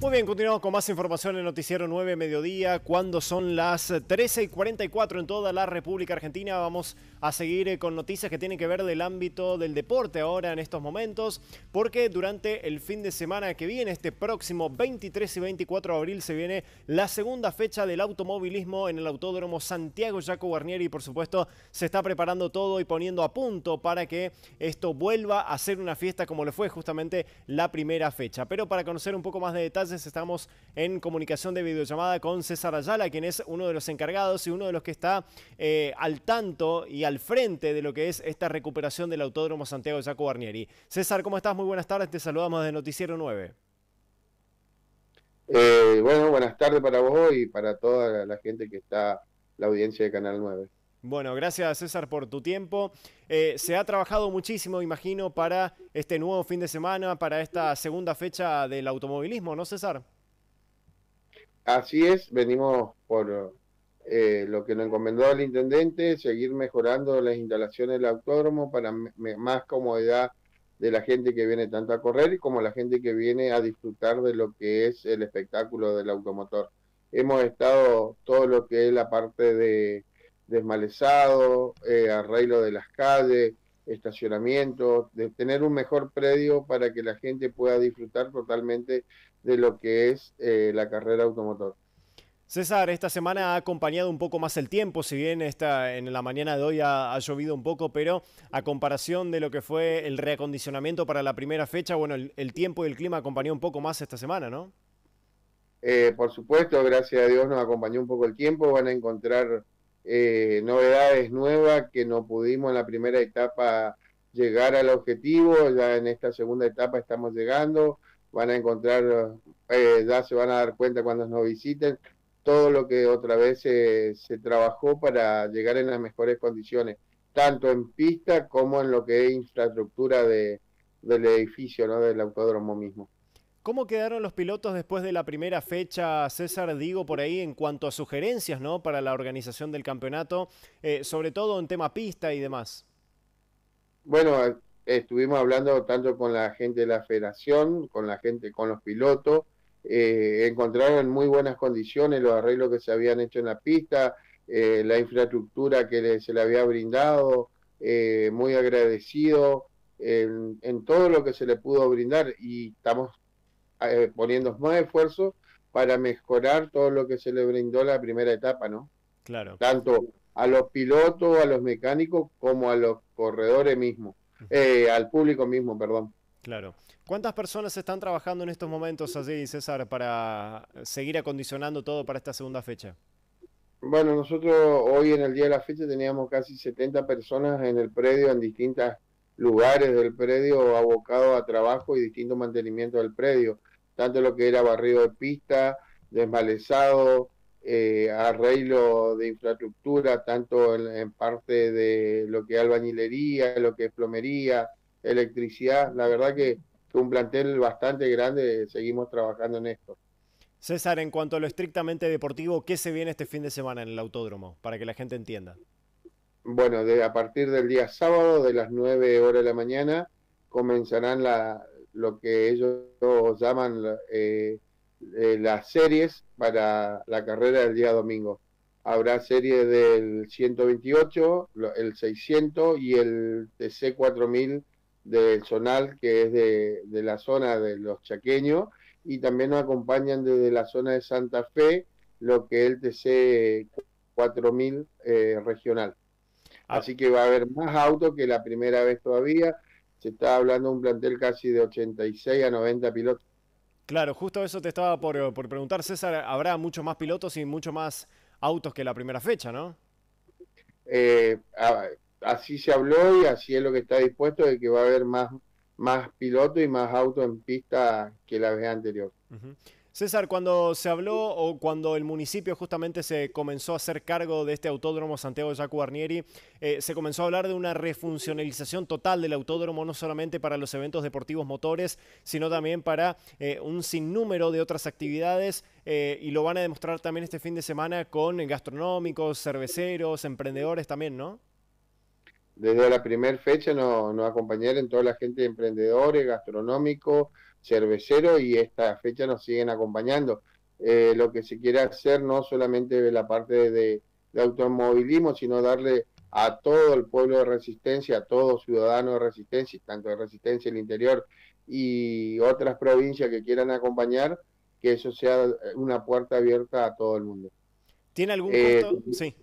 Muy bien, continuamos con más información en Noticiero 9 Mediodía, cuando son las 13 y 44 en toda la República Argentina. Vamos a seguir eh, con noticias que tienen que ver del ámbito del deporte ahora en estos momentos, porque durante el fin de semana que viene, este próximo 23 y 24 de abril, se viene la segunda fecha del automovilismo en el Autódromo Santiago Jaco Guarnieri y por supuesto se está preparando todo y poniendo a punto para que esto vuelva a ser una fiesta como lo fue justamente la primera fecha. Pero para conocer un poco más de detalles, estamos en comunicación de videollamada con César Ayala, quien es uno de los encargados y uno de los que está eh, al tanto y al frente de lo que es esta recuperación del Autódromo Santiago Jaco Barnieri. César, ¿cómo estás? Muy buenas tardes, te saludamos de Noticiero 9. Eh, bueno, buenas tardes para vos y para toda la gente que está, la audiencia de Canal 9. Bueno, gracias César por tu tiempo. Eh, se ha trabajado muchísimo, imagino, para este nuevo fin de semana, para esta segunda fecha del automovilismo, ¿no, César? Así es, venimos por eh, lo que nos encomendó el intendente, seguir mejorando las instalaciones del autódromo para más comodidad de la gente que viene tanto a correr y como la gente que viene a disfrutar de lo que es el espectáculo del automotor. Hemos estado todo lo que es la parte de desmalezado, eh, arreglo de las calles, estacionamiento, de tener un mejor predio para que la gente pueda disfrutar totalmente de lo que es eh, la carrera automotor. César, esta semana ha acompañado un poco más el tiempo, si bien esta, en la mañana de hoy ha, llovido un poco, pero a comparación de lo que fue el reacondicionamiento para la primera fecha, bueno, el, tiempo y el clima acompañó un poco más esta semana, ¿no? Eh, por supuesto, gracias a Dios nos acompañó un poco el tiempo, van a encontrar eh, novedades nuevas que no pudimos en la primera etapa llegar al objetivo, ya en esta segunda etapa estamos llegando, van a encontrar, eh, ya se van a dar cuenta cuando nos visiten, todo lo que otra vez se trabajó para llegar en las mejores condiciones, tanto en pista como en lo que es infraestructura de, del edificio, ¿no? del autódromo mismo. ¿Cómo quedaron los pilotos después de la primera fecha, César? Digo por ahí en cuanto a sugerencias ¿no? para la organización del campeonato, eh, sobre todo en tema pista y demás. Bueno, estuvimos hablando tanto con la gente de la federación, con la gente, con los pilotos. Eh, encontraron en muy buenas condiciones los arreglos que se habían hecho en la pista, eh, la infraestructura que se le había brindado, muy agradecido en, en todo lo que se le pudo brindar y estamos eh, poniendo más esfuerzo para mejorar todo lo que se le brindó la primera etapa, ¿no? Claro. Tanto a los pilotos, a los mecánicos, como a los corredores mismos, eh, al público mismo, perdón. Claro. ¿Cuántas personas están trabajando en estos momentos allí, César, para seguir acondicionando todo para esta segunda fecha? Bueno, nosotros hoy en el día de la fecha teníamos casi 70 personas en el predio en distintas lugares del predio abocados a trabajo y distinto mantenimiento del predio, tanto lo que era barrido de pista, desmalezado, eh, arreglo de infraestructura, tanto en, parte de lo que es albañilería, lo que es plomería, electricidad. La verdad que, que un plantel bastante grande, seguimos trabajando en esto. César, en cuanto a lo estrictamente deportivo, ¿qué se viene este fin de semana en el autódromo? Para que la gente entienda. Bueno, de, a partir del día sábado, de las 9 horas de la mañana, comenzarán la, lo que ellos llaman eh, eh, las series para la carrera del día domingo. Habrá serie del 128, el 600 y el TC 4000 del Zonal, que es de, de, la zona de los chaqueños, y también nos acompañan desde la zona de Santa Fe, lo que es el TC 4000 eh, regional. Ah. Así que va a haber más autos que la primera vez todavía. Se está hablando de un plantel casi de 86 a 90 pilotos. Claro, justo eso te estaba por, preguntar, César. Habrá muchos más pilotos y mucho más autos que la primera fecha, ¿no? Eh, así se habló y así es lo que está dispuesto de que va a haber más, más pilotos y más autos en pista que la vez anterior. César, cuando se habló o cuando el municipio justamente se comenzó a hacer cargo de este autódromo Santiago Jaco Barnieri, eh, se comenzó a hablar de una refuncionalización total del autódromo, no solamente para los eventos deportivos motores, sino también para eh, un sinnúmero de otras actividades eh, y lo van a demostrar también este fin de semana con gastronómicos, cerveceros, emprendedores también, ¿no? Desde la primera fecha nos, nos acompañaron toda la gente de emprendedores, gastronómicos, cervecero y esta fecha nos siguen acompañando. Eh, lo que se quiere hacer no solamente de la parte de, automovilismo, sino darle a todo el pueblo de resistencia, a todo ciudadano de resistencia, tanto de resistencia el interior y otras provincias que quieran acompañar, que eso sea una puerta abierta a todo el mundo. ¿Tiene algún eh, costo? sí.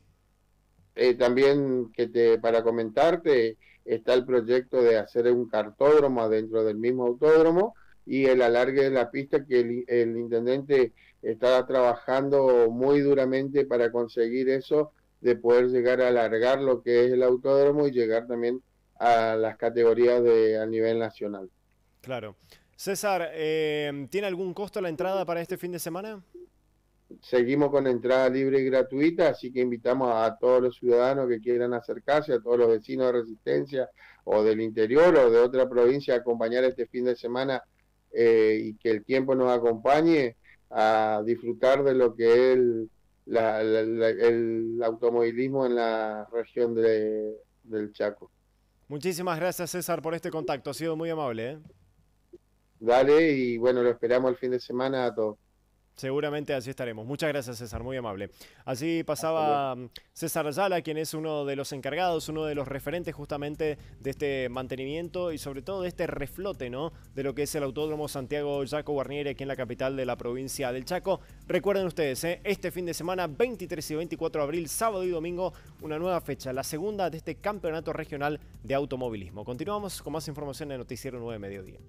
Eh, también que te, para comentarte, está el proyecto de hacer un cartódromo dentro del mismo autódromo y el alargue de la pista que el, intendente está trabajando muy duramente para conseguir eso, de poder llegar a alargar lo que es el autódromo y llegar también a las categorías de a nivel nacional. Claro. César, eh, ¿tiene algún costo la entrada para este fin de semana? Seguimos con entrada libre y gratuita, así que invitamos a todos los ciudadanos que quieran acercarse, a todos los vecinos de Resistencia o del interior o de otra provincia a acompañar este fin de semana eh, y que el tiempo nos acompañe a disfrutar de lo que es el, el automovilismo en la región de, del Chaco. Muchísimas gracias César por este contacto, ha sido muy amable. ¿eh? Dale y bueno, lo esperamos el fin de semana a todos. Seguramente así estaremos. Muchas gracias, César, muy amable. Así pasaba mm, César Ayala, quien es uno de los encargados, uno de los referentes justamente de este mantenimiento y sobre todo de este reflote, ¿no? De lo que es el Autódromo Santiago Jaco Guarnieri aquí en la capital de la provincia del Chaco. Recuerden ustedes, ¿eh? este fin de semana, 23 y 24 de abril, sábado y domingo, una nueva fecha, la segunda de este campeonato regional de automovilismo. Continuamos con más información en Noticiero 9 Mediodía.